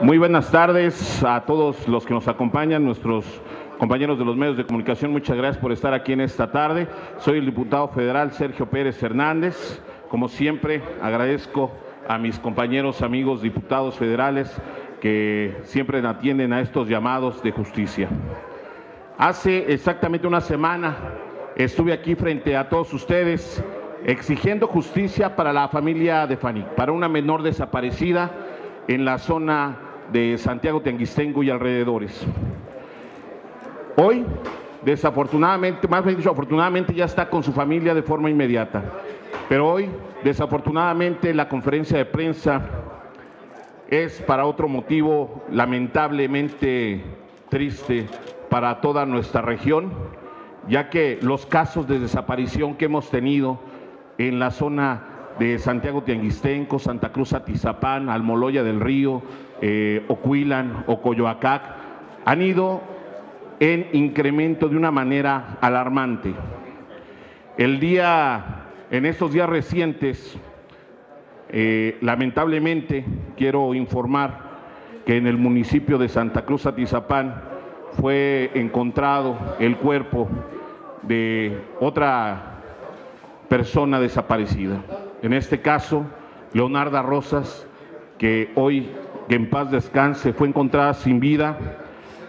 Muy buenas tardes a todos los que nos acompañan, nuestros compañeros de los medios de comunicación. Muchas gracias por estar aquí en esta tarde. Soy el diputado federal Sergio Pérez Hernández. Como siempre, agradezco a mis compañeros, amigos diputados federales que siempre atienden a estos llamados de justicia. Hace exactamente una semana estuve aquí frente a todos ustedes exigiendo justicia para la familia de Fanny, para una menor desaparecida en la zona de Santiago Tianguistengo y alrededores. Hoy, desafortunadamente, más bien dicho, afortunadamente ya está con su familia de forma inmediata. Pero hoy, desafortunadamente, la conferencia de prensa es para otro motivo lamentablemente triste para toda nuestra región, ya que los casos de desaparición que hemos tenido en la zona de Santiago Tianguistenco, Santa Cruz Atizapán, Almoloya del Río, eh, Ocuilan, Ocoyoacac, han ido en incremento de una manera alarmante. El día, en estos días recientes, eh, lamentablemente quiero informar que en el municipio de Santa Cruz Atizapán fue encontrado el cuerpo de otra persona desaparecida. En este caso, Leonarda Rosas, que hoy, que en paz descanse, fue encontrada sin vida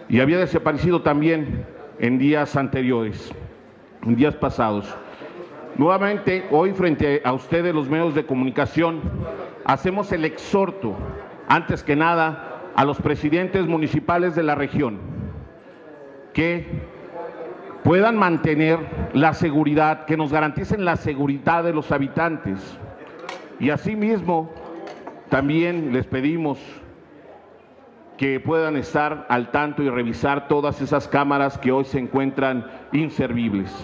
y había desaparecido también en días anteriores, en días pasados. Nuevamente, hoy frente a ustedes, los medios de comunicación, hacemos el exhorto, antes que nada, a los presidentes municipales de la región, que puedan mantener la seguridad, que nos garanticen la seguridad de los habitantes. Y asimismo, también les pedimos que puedan estar al tanto y revisar todas esas cámaras que hoy se encuentran inservibles.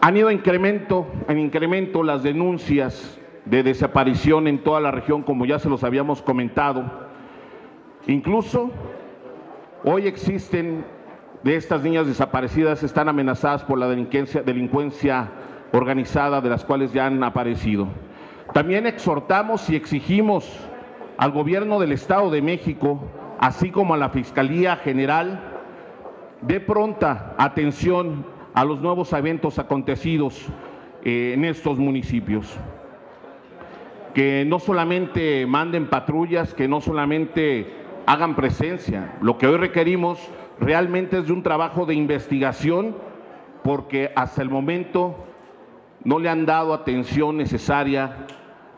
Han ido en incremento, en incremento las denuncias de desaparición en toda la región, como ya se los habíamos comentado. Incluso hoy existen de estas niñas desaparecidas están amenazadas por la delincuencia, delincuencia organizada de las cuales ya han aparecido. También exhortamos y exigimos al gobierno del Estado de México, así como a la Fiscalía General, de pronta atención a los nuevos eventos acontecidos eh, en estos municipios. Que no solamente manden patrullas, que no solamente hagan presencia. Lo que hoy requerimos realmente es de un trabajo de investigación porque hasta el momento no le han dado atención necesaria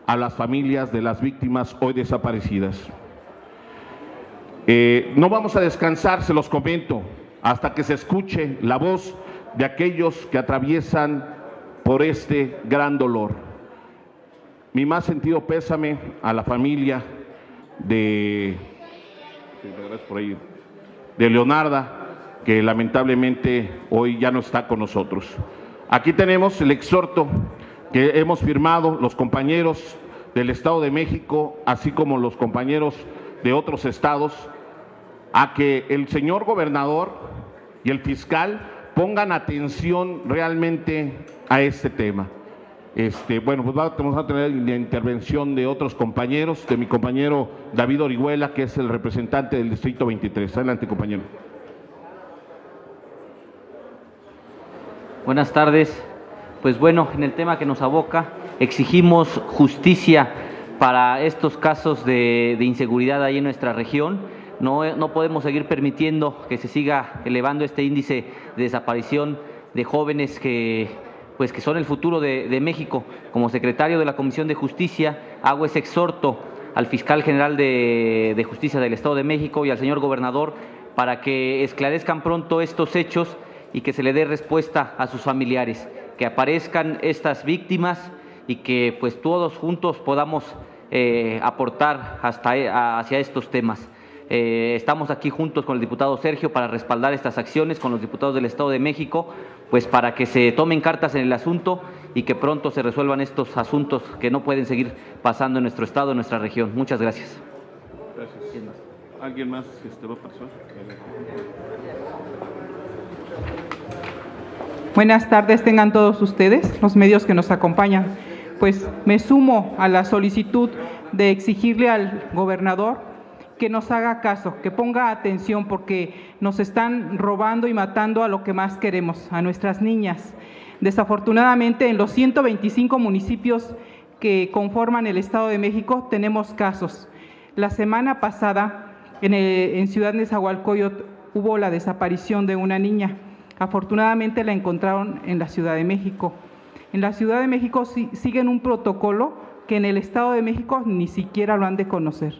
a las familias de las víctimas hoy desaparecidas. Eh, no vamos a descansar, se los comento, hasta que se escuche la voz de aquellos que atraviesan por este gran dolor. Mi más sentido pésame a la familia de de Leonarda, que lamentablemente hoy ya no está con nosotros. Aquí tenemos el exhorto que hemos firmado los compañeros del Estado de México, así como los compañeros de otros estados, a que el señor gobernador y el fiscal pongan atención realmente a este tema. Este, bueno, pues vamos a tener la intervención de otros compañeros, de mi compañero David Orihuela, que es el representante del Distrito 23. Adelante, compañero. Buenas tardes. Pues bueno, en el tema que nos aboca, exigimos justicia para estos casos de, inseguridad ahí en nuestra región. No, no podemos seguir permitiendo que se siga elevando este índice de desaparición de jóvenes que pues que son el futuro de, México. Como secretario de la Comisión de Justicia, hago ese exhorto al fiscal general de, Justicia del Estado de México y al señor gobernador para que esclarezcan pronto estos hechos y que se le dé respuesta a sus familiares, que aparezcan estas víctimas y que pues todos juntos podamos eh, aportar hasta, eh, hacia estos temas. Eh, estamos aquí juntos con el diputado Sergio para respaldar estas acciones, con los diputados del Estado de México, pues para que se tomen cartas en el asunto y que pronto se resuelvan estos asuntos que no pueden seguir pasando en nuestro Estado, en nuestra región. Muchas gracias. Gracias. ¿Alguien más este, va a pasar? Buenas tardes, tengan todos ustedes, los medios que nos acompañan. pues me sumo a la solicitud de exigirle al gobernador que nos haga caso, que ponga atención porque nos están robando y matando a lo que más queremos, a nuestras niñas. Desafortunadamente, en los 125 municipios que conforman el Estado de México tenemos casos. La semana pasada, en, Ciudad de Nezahualcóyotl, hubo la desaparición de una niña. Afortunadamente la encontraron en la Ciudad de México. En la Ciudad de México siguen un protocolo que en el Estado de México ni siquiera lo han de conocer.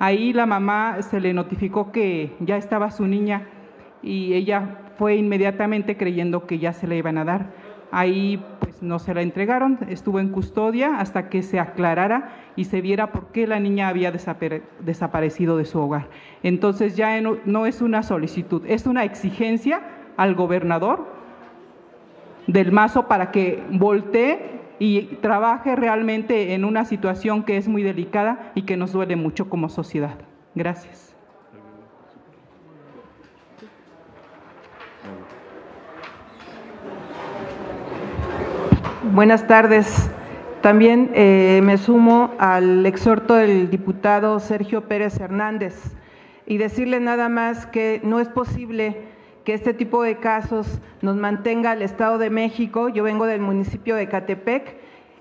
Ahí la mamá se le notificó que ya estaba su niña y ella fue inmediatamente creyendo que ya se la iban a dar. Ahí pues no se la entregaron, estuvo en custodia hasta que se aclarara y se viera por qué la niña había desaparecido de su hogar. Entonces ya no es una solicitud, es una exigencia al gobernador del Mazo para que voltee y trabaje realmente en una situación que es muy delicada y que nos duele mucho como sociedad. Gracias. Buenas tardes. También eh, me sumo al exhorto del diputado Sergio Pérez Hernández y decirle nada más que no es posible que este tipo de casos nos mantenga el Estado de México. Yo vengo del municipio de Catepec,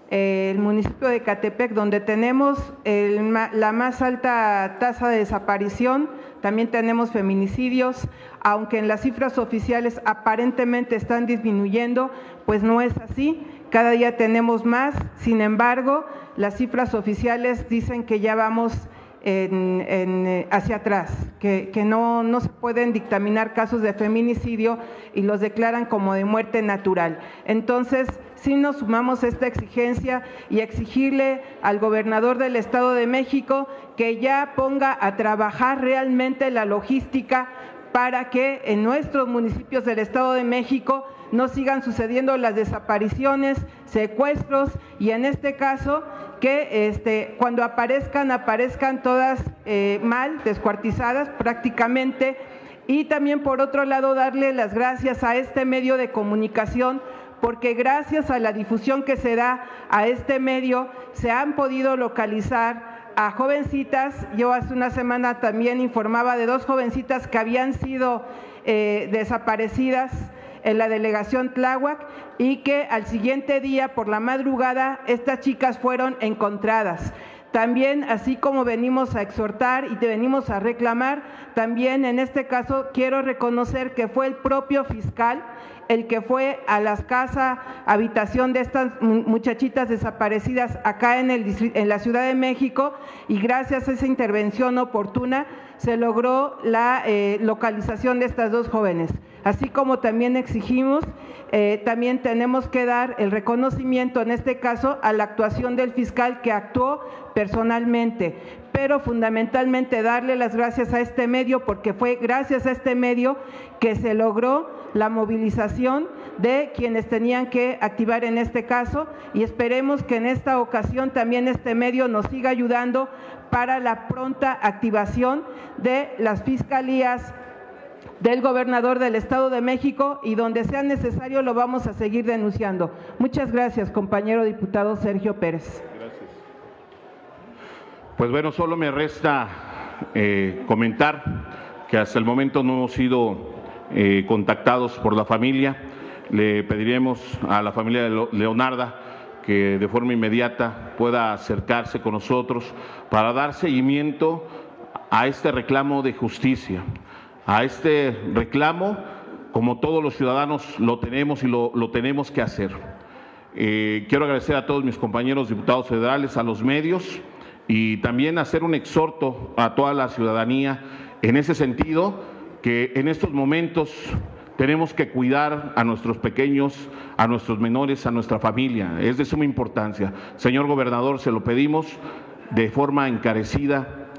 el municipio de Catepec, donde tenemos la más alta tasa de desaparición, también tenemos feminicidios, aunque en las cifras oficiales aparentemente están disminuyendo, pues no es así. Cada día tenemos más, sin embargo, las cifras oficiales dicen que ya vamos eh, hacia atrás, que, no, no, se pueden dictaminar casos de feminicidio y los declaran como de muerte natural. Entonces, sí nos sumamos a esta exigencia y exigirle al gobernador del Estado de México que ya ponga a trabajar realmente la logística para que en nuestros municipios del Estado de México no sigan sucediendo las desapariciones, secuestros y en este caso que este, cuando aparezcan, aparezcan todas eh, mal, descuartizadas prácticamente. Y también por otro lado darle las gracias a este medio de comunicación porque gracias a la difusión que se da a este medio se han podido localizar a jovencitas. Yo hace una semana también informaba de dos jovencitas que habían sido eh, desaparecidas en la delegación Tláhuac y que al siguiente día por la madrugada estas chicas fueron encontradas. También, así como venimos a exhortar y te venimos a reclamar, también en este caso quiero reconocer que fue el propio fiscal el que fue a las casas, habitación de estas muchachitas desaparecidas acá en, el, en la Ciudad de México y gracias a esa intervención oportuna se logró la eh, localización de estas dos jóvenes. Así como también exigimos, eh, también tenemos que dar el reconocimiento en este caso a la actuación del fiscal que actuó personalmente, pero fundamentalmente darle las gracias a este medio porque fue gracias a este medio que se logró la movilización de quienes tenían que activar en este caso y esperemos que en esta ocasión también este medio nos siga ayudando para la pronta activación de las fiscalías del gobernador del Estado de México y donde sea necesario lo vamos a seguir denunciando. Muchas gracias, compañero diputado Sergio Pérez. Pues bueno, solo me resta eh, comentar que hasta el momento no hemos sido eh, contactados por la familia. Le pediremos a la familia de Leonarda que de forma inmediata pueda acercarse con nosotros para dar seguimiento a este reclamo de justicia a este reclamo, como todos los ciudadanos lo tenemos y lo, tenemos que hacer. Eh, quiero agradecer a todos mis compañeros diputados federales, a los medios y también hacer un exhorto a toda la ciudadanía en ese sentido, que en estos momentos tenemos que cuidar a nuestros pequeños, a nuestros menores, a nuestra familia. Es de suma importancia. Señor gobernador, se lo pedimos de forma encarecida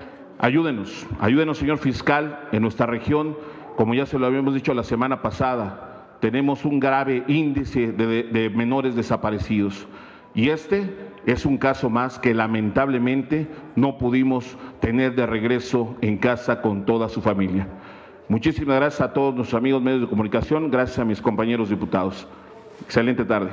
Ayúdenos, ayúdenos, señor fiscal, en nuestra región, como ya se lo habíamos dicho la semana pasada, tenemos un grave índice de, menores desaparecidos. Y este es un caso más que lamentablemente no pudimos tener de regreso en casa con toda su familia. Muchísimas gracias a todos nuestros amigos medios de comunicación, gracias a mis compañeros diputados. Excelente tarde.